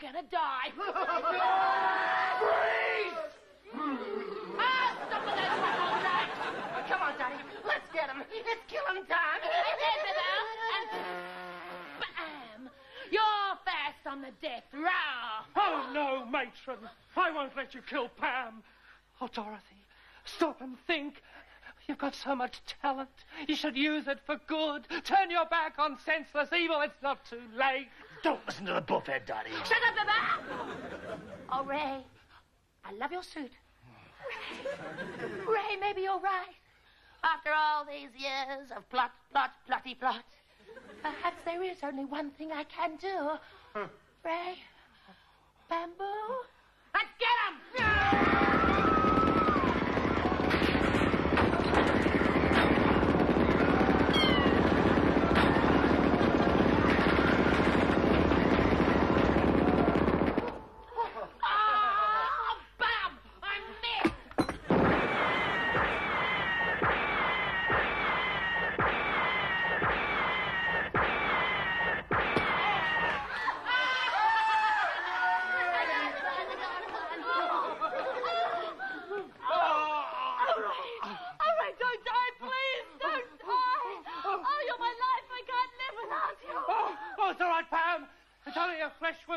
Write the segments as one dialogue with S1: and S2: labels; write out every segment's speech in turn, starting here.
S1: gonna die.
S2: Freeze!
S1: Ah, stop with that all right.
S2: Oh, come on, Daddy. Let's get him. It's killing time.
S1: There's it out, and bam! You're fast on the death row.
S3: Oh, no, matron. I won't let you kill Pam. Oh, Dorothy, stop and think. You've got so much talent. You should use it for good. Turn your back on senseless evil. It's not too late.
S2: Don't listen to the buffhead, Daddy.
S1: Shut up, Baba! Oh, Ray, I love your suit. Ray, Ray, maybe you're right. After all these years of plot, plot, plotty plot, perhaps there is only one thing I can do. Ray, bamboo,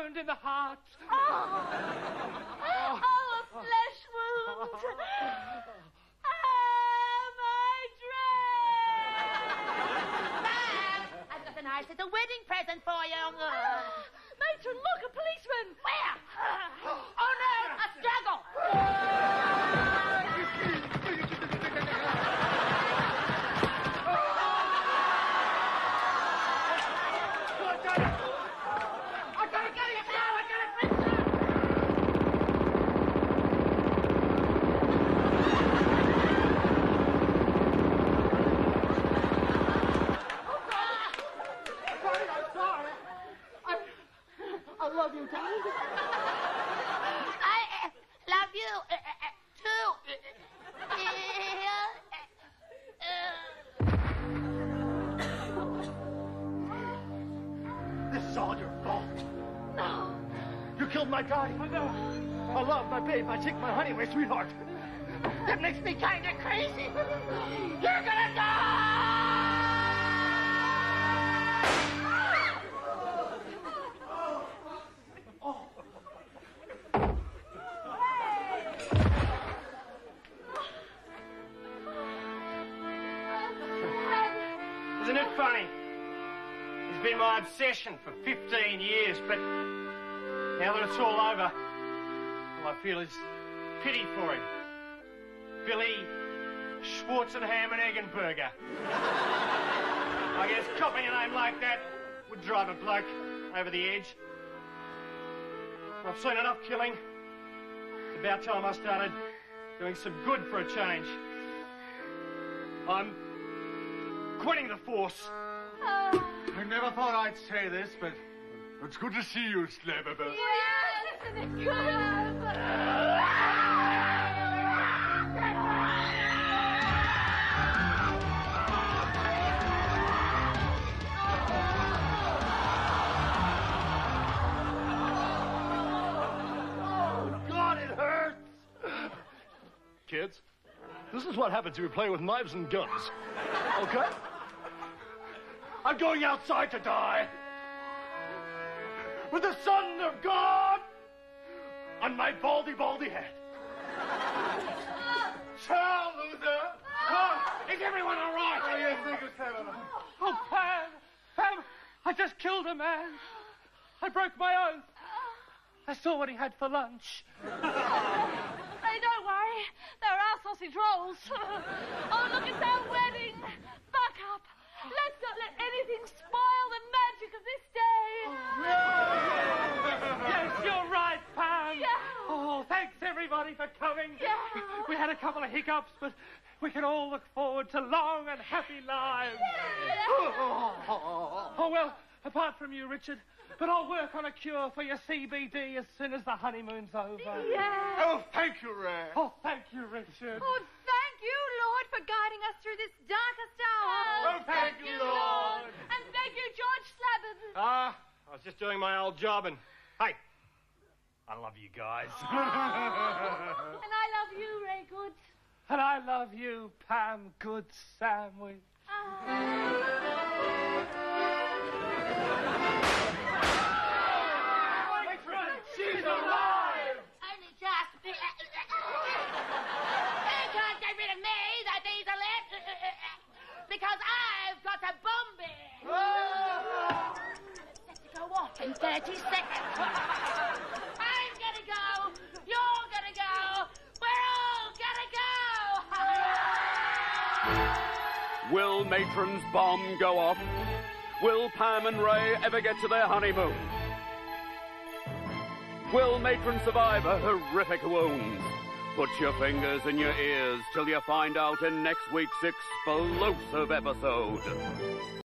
S3: in the heart.
S1: Oh, oh, oh a flesh wound. Am I drowned? Bam! I've got a nice little wedding present for you. Matron, look, a policeman. Where? Oh, no, a struggle. I gotta get it now. I gotta fix it.
S2: Daddy, I'm sorry. I, I love you, Daddy.
S1: I uh, love you uh, uh, too. Uh,
S2: This is all your fault.
S1: No.
S2: You killed my guy. I know. I love my babe. I take my honey, my sweetheart. That makes me kind of crazy. You're gonna die! Isn't it funny? He's been my obsession for 15 years, but now that it's all over, all I feel is pity for him. Billy Schwarzenham and Eggenberger. I guess copying a name like that would drive a bloke over the edge. I've seen enough killing. It's about time I started doing some good for a change. I'm quitting the force. Ah.
S4: I never thought I'd say this, but it's good to see you, Slabberbill.
S1: Yes, isn't it good?
S2: Oh, God, it hurts. Kids, this is what happens if you play with knives and guns. Okay? I'm going outside to die. With the Son of God on my baldy, baldy head. Ciao, Luther. Oh, is everyone all right?
S4: Oh, yes, thank you, Slabberbill.
S3: Oh, Pam! Pam! I just killed a man. I broke my oath. I saw what he had for lunch.
S1: Hey, don't worry. There are sausage rolls. oh, look, it's our wedding. Buck up. Let's not let anything spoil the magic of this day.
S3: Yes, you're right, Pam.
S1: Yeah.
S3: Oh, thanks everybody for coming.
S1: Yeah.
S3: We had a couple of hiccups, but we can all look forward to long and happy lives. Oh, well, apart from you, Richard, but I'll work on a cure for your CBD as soon as the honeymoon's over.
S1: Yeah.
S4: Oh, thank you, Ray.
S3: Oh, thank you, Richard.
S5: Oh, thank you, Lord, for guiding us through this darkest hour.
S4: Oh, thank you, Lord.
S1: And thank you, George Slabbin.
S2: Ah, I was just doing my old job and, hey, I love you guys.
S1: And I love you, Ray Good.
S3: And I love you, Pam Good Sandwich. She's
S1: 30 seconds. I'm gonna go. You're gonna go. We're all gonna go.
S6: Will Matron's bomb go off? Will Pam and Ray ever get to their honeymoon? Will Matron survive her horrific wounds? Put your fingers in your ears till you find out in next week's explosive episode.